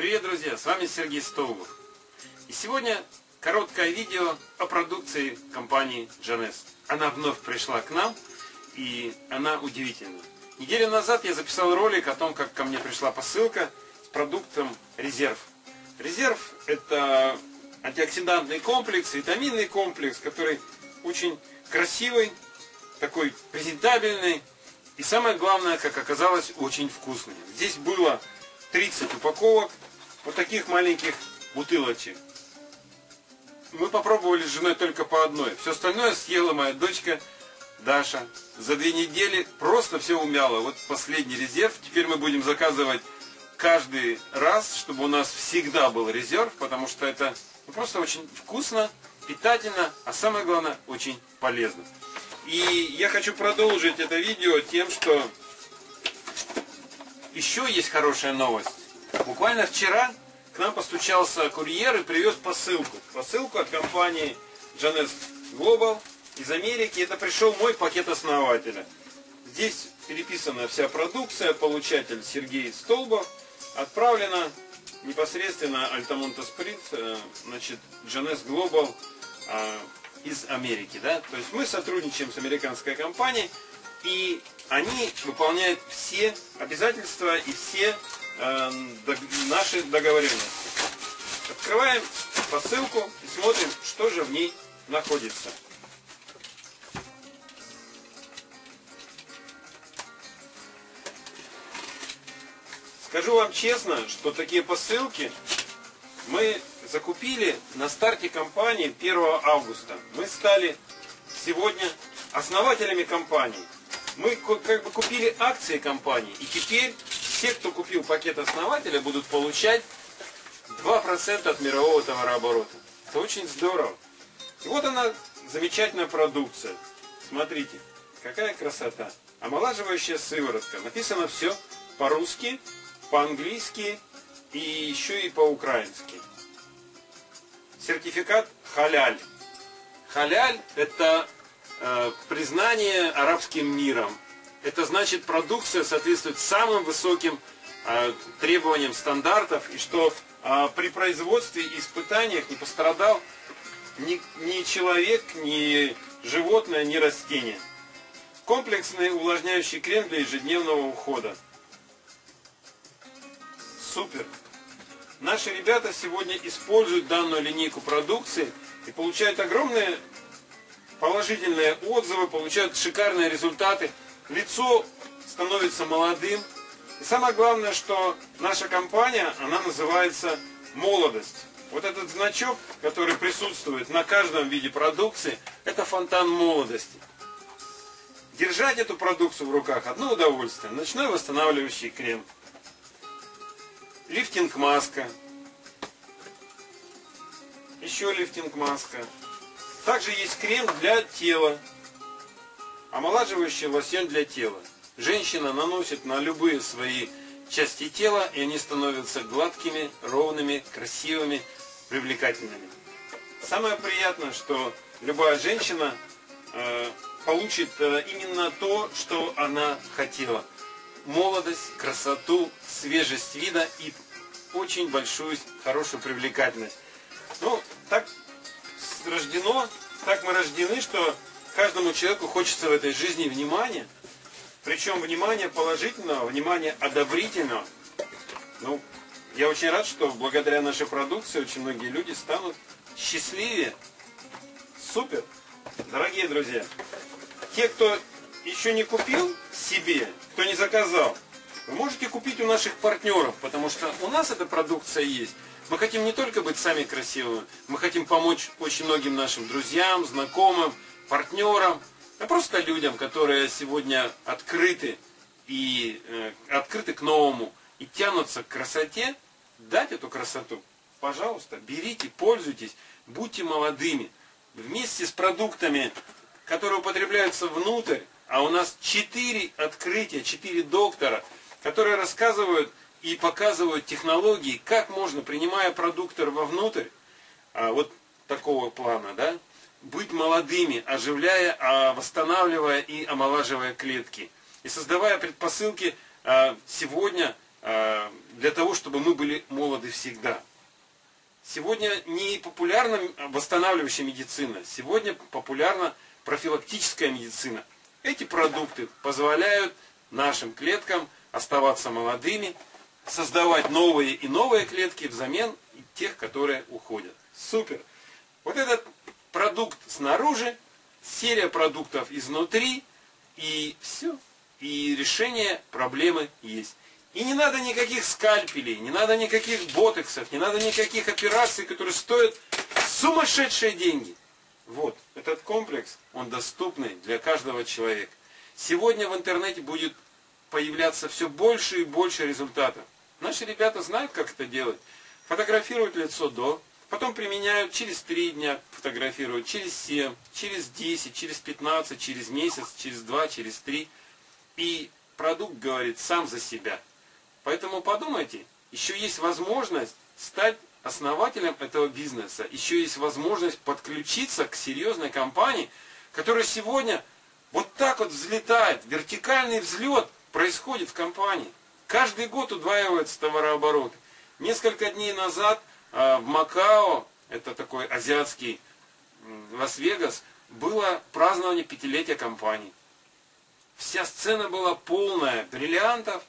Привет, друзья! С вами Сергей Столбов. И сегодня короткое видео о продукции компании Janess. Она вновь пришла к нам, и она удивительна. Неделю назад я записал ролик о том, как ко мне пришла посылка с продуктом Резерв. Резерв – это антиоксидантный комплекс, витаминный комплекс, который очень красивый, такой презентабельный, и самое главное, как оказалось, очень вкусный. Здесь было 30 упаковок вот таких маленьких бутылочек. Мы попробовали с женой только по одной. Все остальное съела моя дочка Даша. За две недели просто все умяло. Вот последний резерв. Теперь мы будем заказывать каждый раз, чтобы у нас всегда был резерв, потому что это ну, просто очень вкусно, питательно, а самое главное, очень полезно. И я хочу продолжить это видео тем, что еще есть хорошая новость. Буквально вчера к нам постучался курьер и привез посылку. Посылку от компании Janess Global из Америки. Это пришел мой пакет основателя. Здесь переписана вся продукция, получатель Сергей Столбов. Отправлена непосредственно Альтамонта Сприт, э, значит, Janess Global э, из Америки. Да? То есть мы сотрудничаем с американской компанией, и они выполняют все обязательства и все э, наши договоренности. Открываем посылку и смотрим, что же в ней находится. Скажу вам честно, что такие посылки мы закупили на старте кампании 1 августа. Мы стали сегодня основателями компании. Мы как бы купили акции компании, и теперь все, кто купил пакет основателя, будут получать 2% от мирового товарооборота. Это очень здорово. И вот она, замечательная продукция. Смотрите, какая красота. Омолаживающая сыворотка. Написано все по-русски, по-английски и еще и по-украински. Сертификат халяль. Халяль это э, признание арабским миром это значит, продукция соответствует самым высоким э, требованиям стандартов, и что э, при производстве и испытаниях не пострадал ни, ни человек, ни животное, ни растение. Комплексный увлажняющий крем для ежедневного ухода. Супер! Наши ребята сегодня используют данную линейку продукции и получают огромные положительные отзывы, получают шикарные результаты лицо становится молодым. И самое главное, что наша компания, она называется «Молодость». Вот этот значок, который присутствует на каждом виде продукции, это фонтан молодости. Держать эту продукцию в руках одно удовольствие. Ночной восстанавливающий крем. Лифтинг маска. Еще лифтинг маска. Также есть крем для тела. Омолаживающий лосьон для тела. Женщина наносит на любые свои части тела, и они становятся гладкими, ровными, красивыми, привлекательными. Самое приятное, что любая женщина э, получит э, именно то, что она хотела. Молодость, красоту, свежесть вида и очень большую, хорошую привлекательность. Ну, так рождено, так мы рождены, что каждому человеку хочется в этой жизни внимания, причем внимания положительного, внимания одобрительного. Ну, я очень рад, что благодаря нашей продукции очень многие люди станут счастливее. Супер! Дорогие друзья, те, кто еще не купил себе, кто не заказал, вы можете купить у наших партнеров, потому что у нас эта продукция есть. Мы хотим не только быть сами красивыми, мы хотим помочь очень многим нашим друзьям, знакомым, партнерам, а просто людям, которые сегодня открыты и э, открыты к новому и тянутся к красоте, дать эту красоту. Пожалуйста, берите, пользуйтесь, будьте молодыми. Вместе с продуктами, которые употребляются внутрь, а у нас четыре открытия, четыре доктора, которые рассказывают и показывают технологии, как можно, принимая продукты вовнутрь, а, вот такого плана, да, быть молодыми, оживляя, а восстанавливая и омолаживая клетки. И создавая предпосылки а, сегодня э, для того, чтобы мы были молоды всегда. Сегодня не популярна восстанавливающая медицина, сегодня популярна профилактическая медицина. Эти продукты позволяют нашим клеткам оставаться молодыми, создавать новые и новые клетки взамен тех, которые уходят. Супер! Вот этот продукт снаружи, серия продуктов изнутри, и все. И решение проблемы есть. И не надо никаких скальпелей, не надо никаких ботексов, не надо никаких операций, которые стоят сумасшедшие деньги. Вот, этот комплекс, он доступный для каждого человека. Сегодня в интернете будет появляться все больше и больше результатов. Наши ребята знают, как это делать. Фотографируют лицо до, потом применяют через 3 дня, фотографируют через 7, через 10, через 15, через месяц, через 2, через 3. И продукт говорит сам за себя. Поэтому подумайте, еще есть возможность стать основателем этого бизнеса. Еще есть возможность подключиться к серьезной компании, которая сегодня вот так вот взлетает. Вертикальный взлет происходит в компании. Каждый год удваивается товарооборот. Несколько дней назад в Макао, это такой азиатский Лас-Вегас, было празднование пятилетия компании. Вся сцена была полная бриллиантов,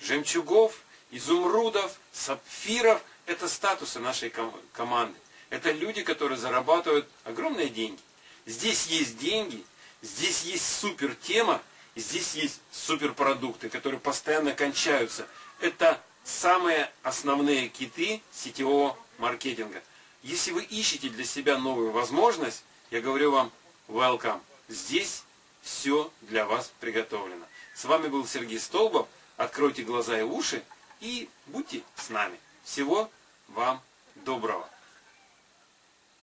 жемчугов, изумрудов, сапфиров. Это статусы нашей команды. Это люди, которые зарабатывают огромные деньги. Здесь есть деньги, здесь есть супер тема, здесь есть суперпродукты, которые постоянно кончаются. Это самые основные киты сетевого маркетинга. Если вы ищете для себя новую возможность, я говорю вам, welcome. Здесь все для вас приготовлено. С вами был Сергей Столбов. Откройте глаза и уши и будьте с нами. Всего вам доброго.